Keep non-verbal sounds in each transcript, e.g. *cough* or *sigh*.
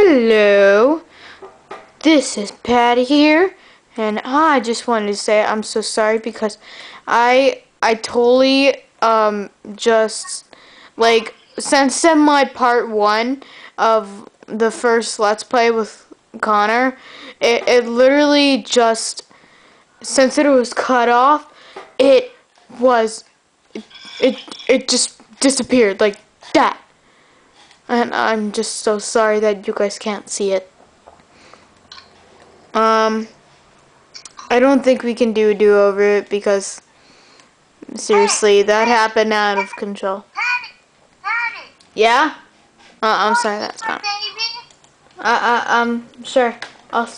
Hello, this is Patti here, and I just wanted to say I'm so sorry because I I totally um just like since in my part one of the first Let's Play with Connor, it it literally just since it was cut off, it was it it, it just disappeared like that. And I'm just so sorry that you guys can't see it. Um, I don't think we can do a do-over it because, seriously, that happened out of control. Yeah? Uh, I'm sorry, that's fine. Uh, uh, um, sure. I'll,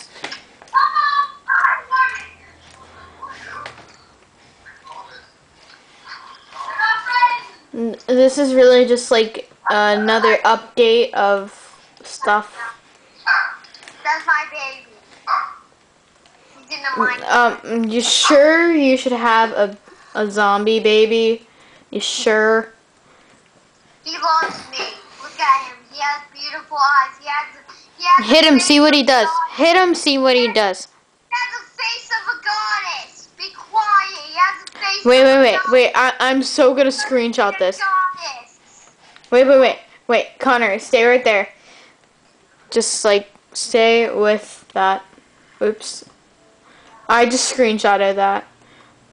this is really just like another update of stuff. That's my baby. He's in the mine. Um, you sure you should have a, a zombie baby? You sure? He loves me. Look at him. He has beautiful eyes. He has. He has Hit him, see what he does. goddess. Hit him, see what he does. He has the face of a goddess. Be quiet. He has the face. Wait, wait, wait, wait. I, I'm so gonna screenshot this. Wait, wait, wait, wait. Connor, stay right there. Just like stay with that. Oops. I just screenshotted that.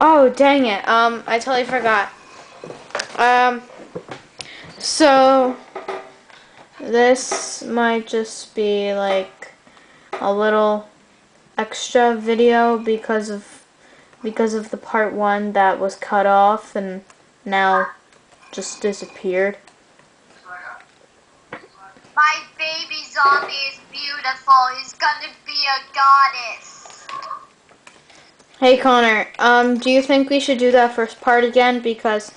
Oh, dang it. Um, I totally forgot. Um, so this might just be like a little extra video because of because of the part one that was cut off and now just disappeared. Baby zombie is beautiful. He's gonna be a goddess. Hey Connor, um, do you think we should do that first part again because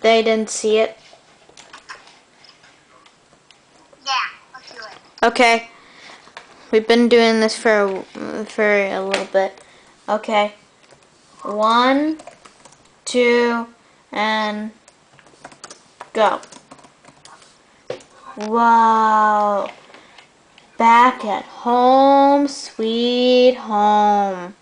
they didn't see it? Yeah, let's do it. Okay. We've been doing this for a, for a little bit. Okay. One, two, and go. Wow. Back at home, sweet home.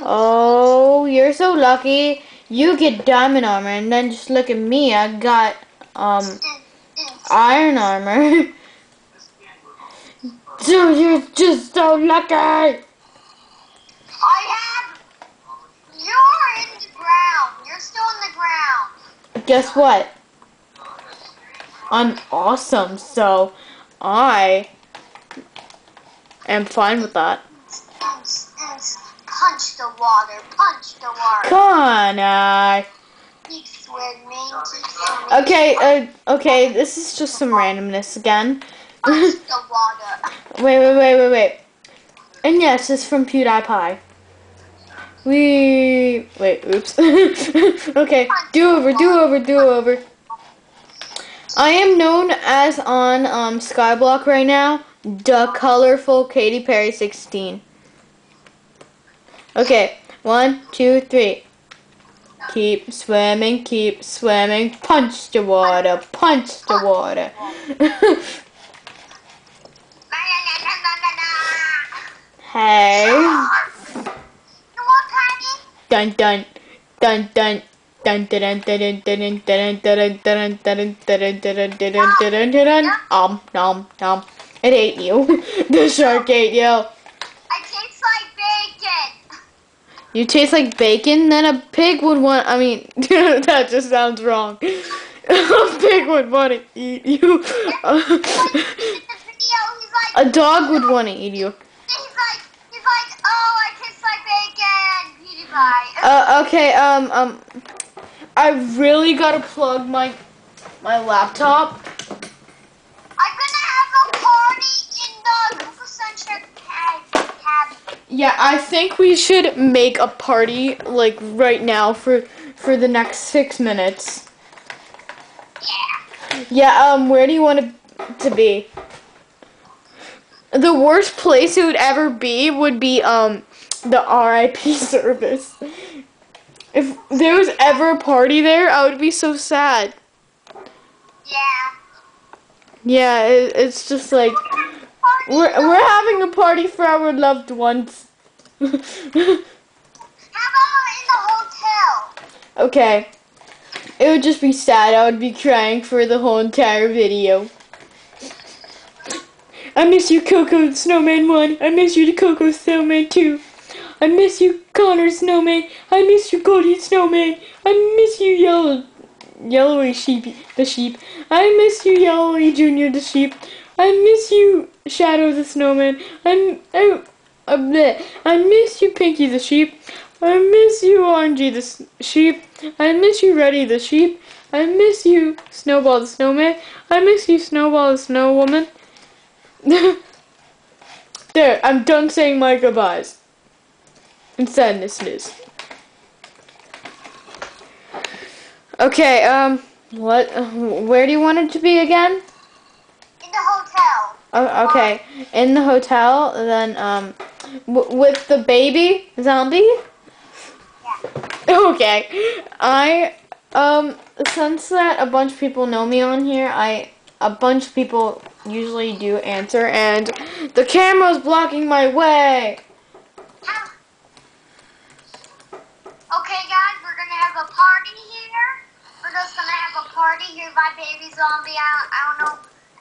Oh, you're so lucky. You get diamond armor, and then just look at me. I got um iron armor. *laughs* Dude, you're just so lucky. I have. You're in the ground. You're still in the ground. Guess what? I'm awesome, so I am fine with that. Punch the water. Punch the water. Swimming. Okay, uh, okay, this is just some randomness again. Punch the *laughs* water. wait, wait, wait, wait. Wait. And yes, it's from PewDiePie. We wait, oops. *laughs* okay, do over, do over, do over. I am known as on um, Skyblock right now, the colorful Katy Perry 16. Okay, one, two, three. Keep swimming, keep swimming, punch the water, punch the water. *laughs* Hey. You know what, Patti? Dun dun dun dun um, nom, nom. It ate you. the shark ate you. I taste like bacon. You taste like bacon? Then a pig would want, I mean, that just sounds wrong. a pig would want to eat you. a dog would want to eat you. Uh, okay, um, um, I really gotta plug my my laptop. I'm gonna have a party in the Google-centric cab. cab. Yeah, I think we should make a party like right now for for the next six minutes. Yeah. Yeah. Um, where do you want it to be? The worst place it would ever be would be um the RIP *laughs* service. If there was ever a party there, I would be so sad. Yeah. Yeah, it, it's just like we're we're having a party for our loved ones. How about in the hotel? okay. It would just be sad. I would be crying for the whole entire video. I miss you, Coco Snowman 1. I miss you, Coco Snowman 2. I miss you, Connor Snowman. I miss you, Cody Snowman. I miss you, Yellow, Yellowy Sheep, the sheep. I miss you, Yellowy Junior, the sheep. I miss you, Shadow the Snowman. I'm, I, I. I miss you, Pinky the sheep. I miss you, Orangey the sheep. I miss you, Reddy the sheep. I miss you, Snowball the Snowman. I miss you, Snowball the Snow Woman. there, I'm done saying my goodbyes. And sadness is. Okay, um, what, where do you want it to be again? In the hotel. Oh, okay, in the hotel, then, um, w- with the baby zombie? Yeah. *laughs* Okay, I, um, since that a bunch of people know me on here, I, a bunch of people usually do answer, and the camera's blocking my way. How- Okay, guys, we're gonna have a party here. We're just gonna have a party. Here's my baby zombie. I, I don't know.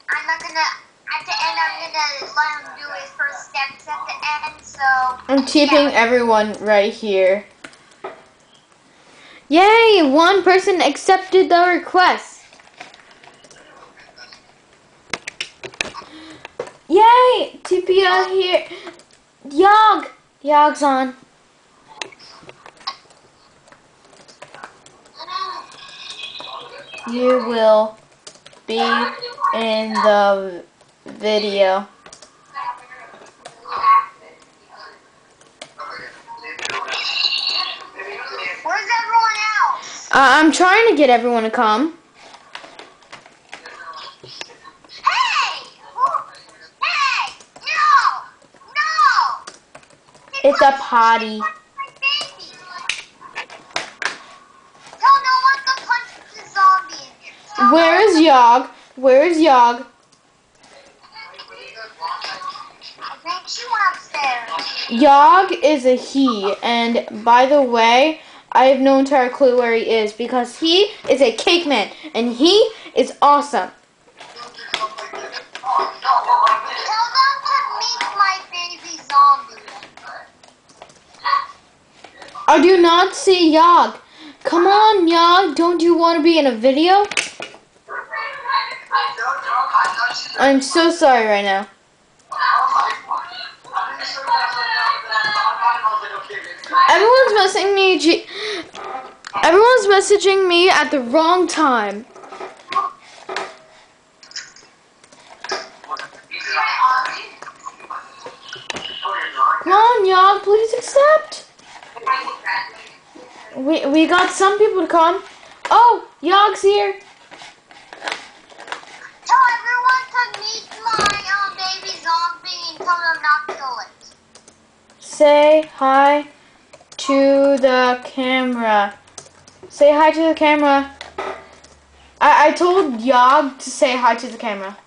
I'm not gonna. At the end, I'm gonna let him do his first steps at the end. So. I'm keeping Yeah. everyone right here. Yay! One person accepted the request. Yay! TPA here. Yog! Yog's on. You will be in the video. Where's everyone else? Uh, I'm trying to get everyone to come. Hey! Hey! No! No! It's a potty. my baby. Tell no one to punch the zombie in here. Tell Where is Yog? Where is Yog? Yog is a he, and by the way, I have no entire clue where he is because he is a cake man, and he is awesome. I do not see Yog. Come on, Yog, don't you want to be in a video? I'm so sorry right now. Everyone's messaging me. G- Everyone's messaging me at the wrong time. Come on, Yog, please accept. We we got some people to come. Oh, Yog's here. Tell everyone to meet my um, baby zombie and tell them not to kill it. Say hi to the camera. Say hi to the camera. I, I told Yog to say hi to the camera.